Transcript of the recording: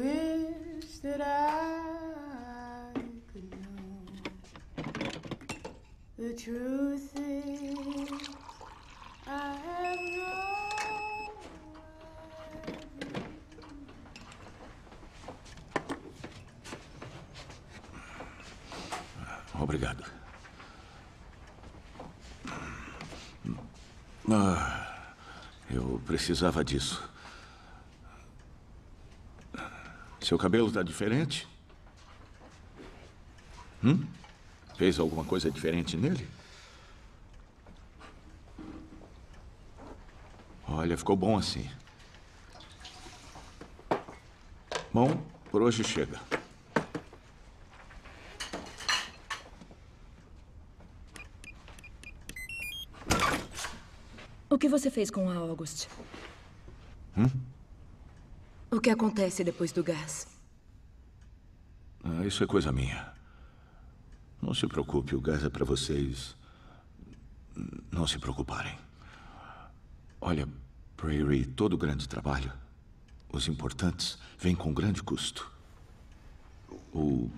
Wish that I could know. The truth is, I have no idea. Obrigado. Ah, eu precisava disso. Seu cabelo está diferente? Hum? Fez alguma coisa diferente nele? Olha, ficou bom assim. Bom, por hoje chega. O que você fez com a August? O que acontece depois do gás? Ah, isso é coisa minha. Não se preocupe, o gás é para vocês não se preocuparem. Olha, Prairie, todo grande trabalho, os importantes, vem com grande custo. O.